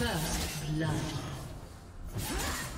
First blood.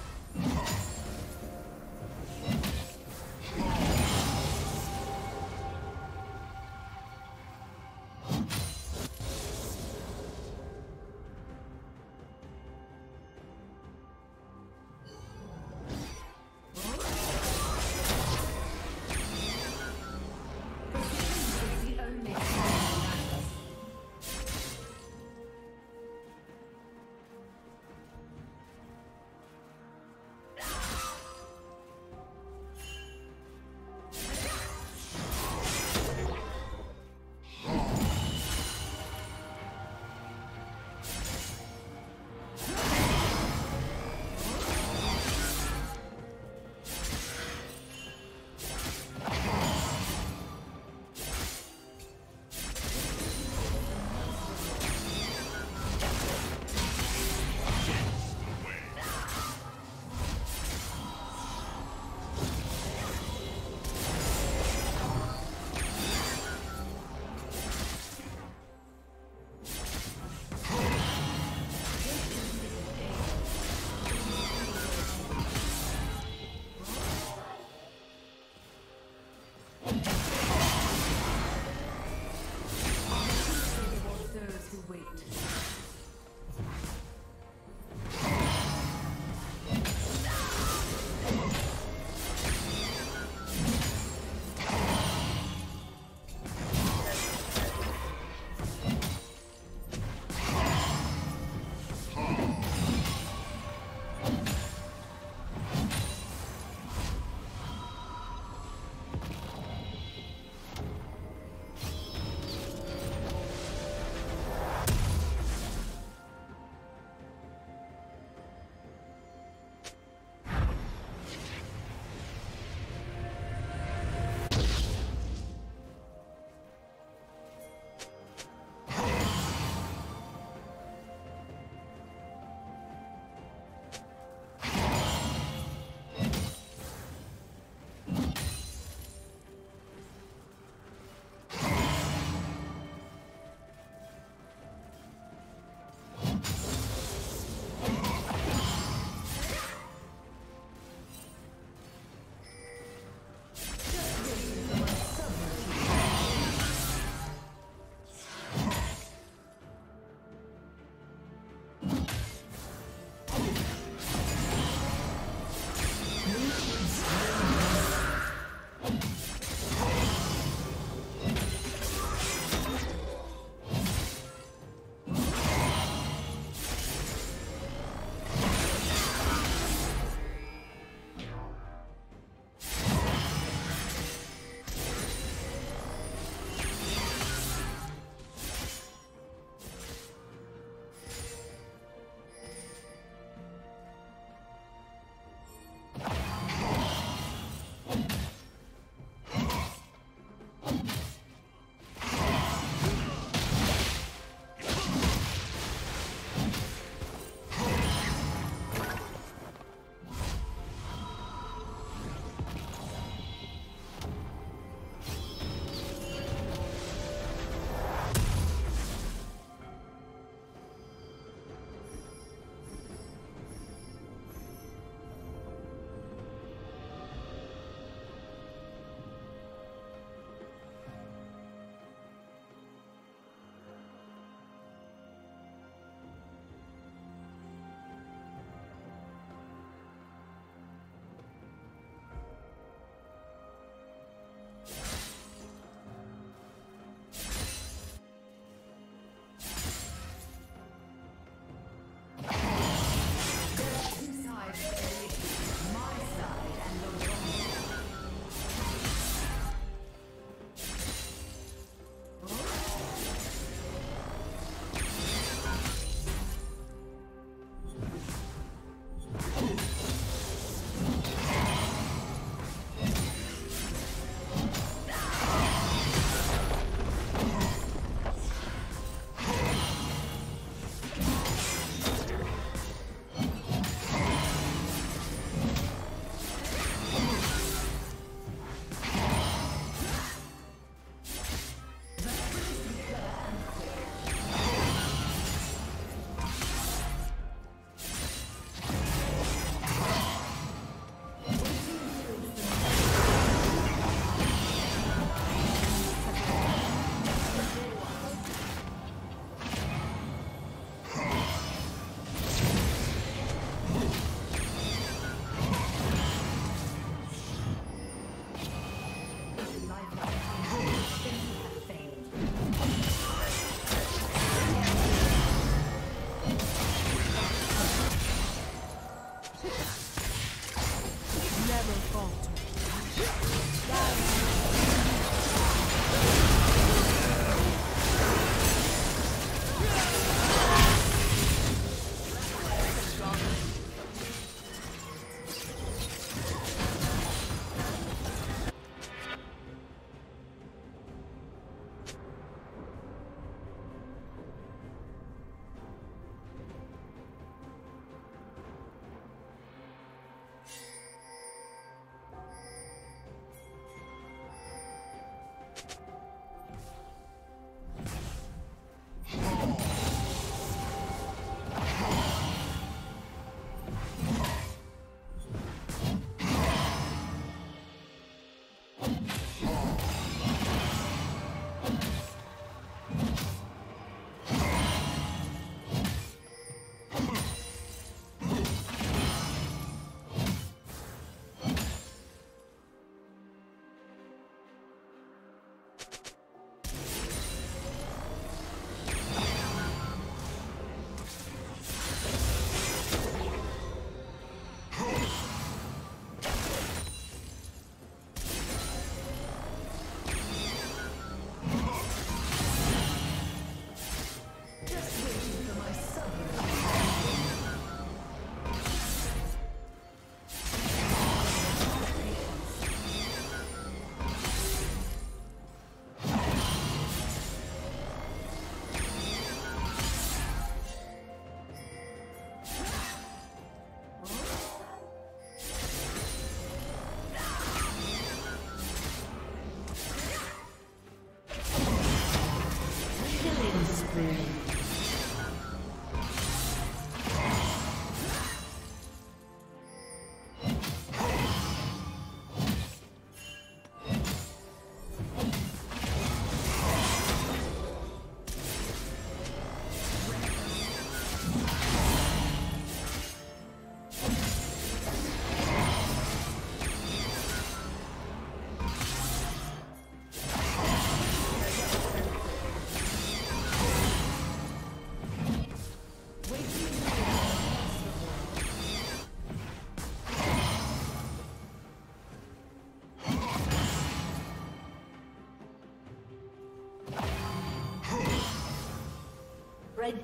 Red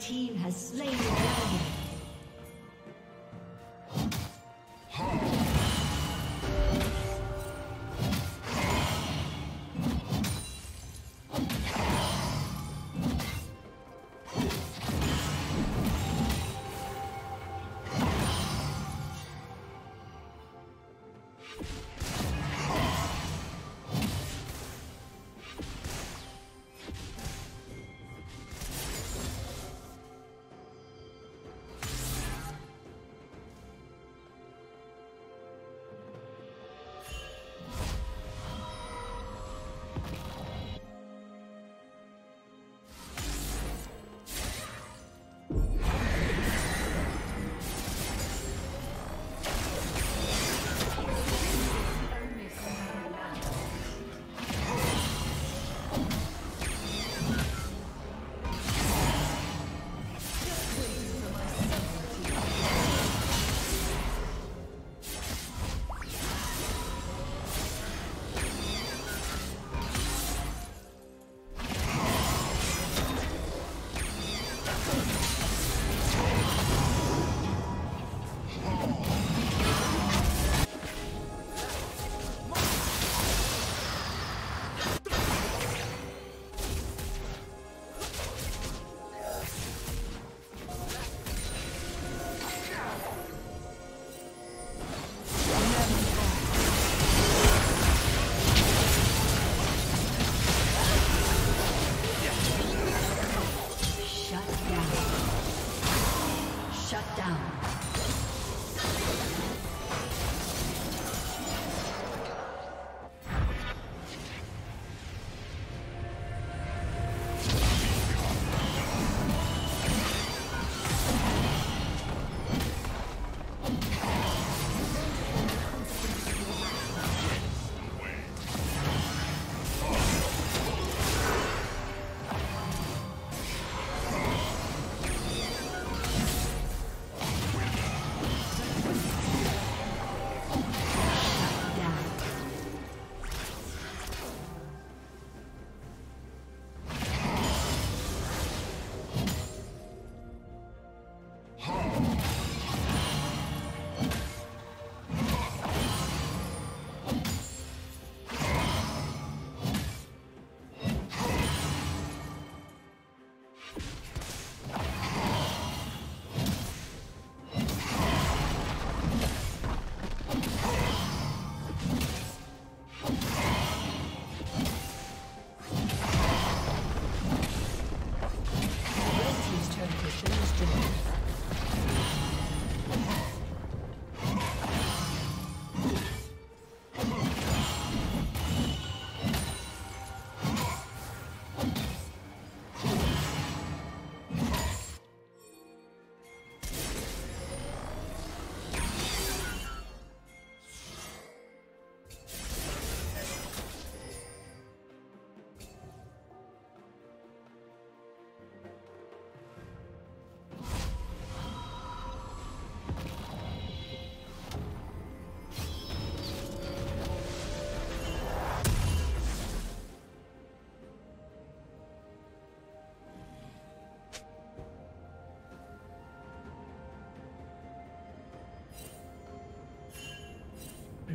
team has slain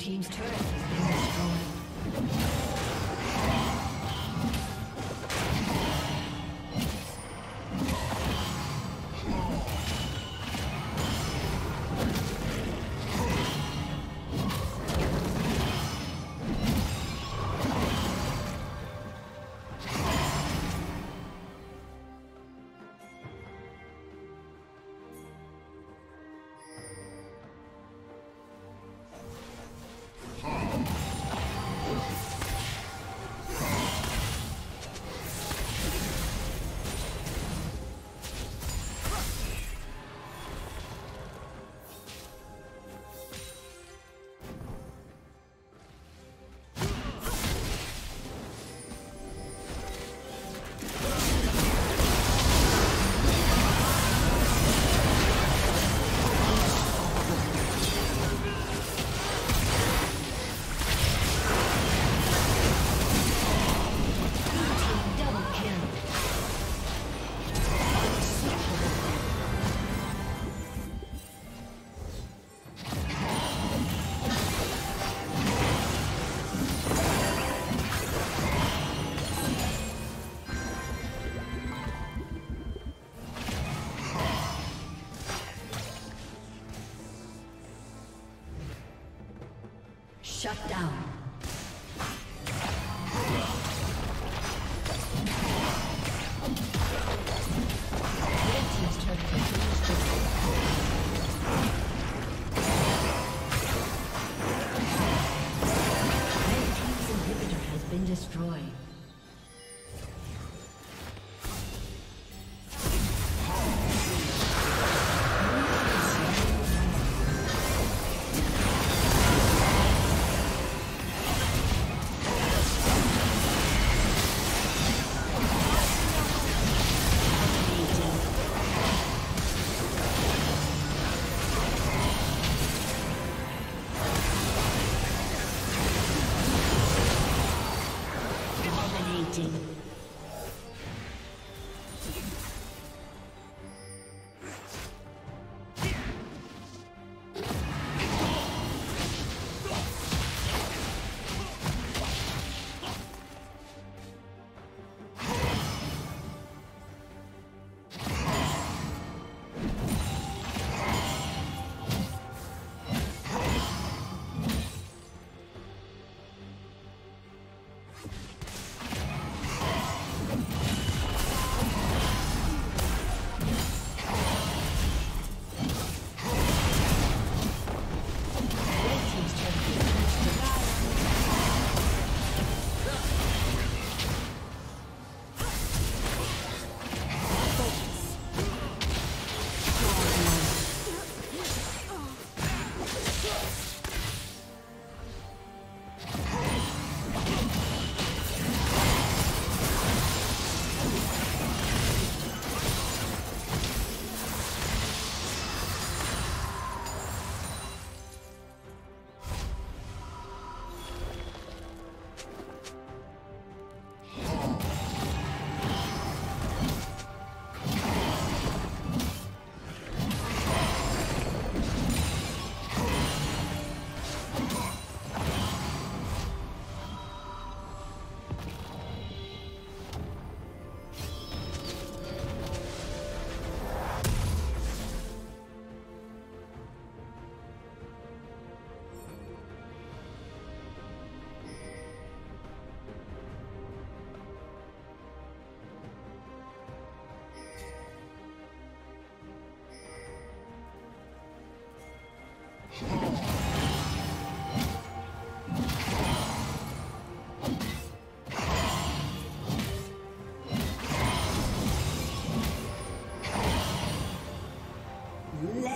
Team's turret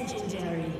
Legendary.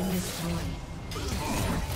been destroyed.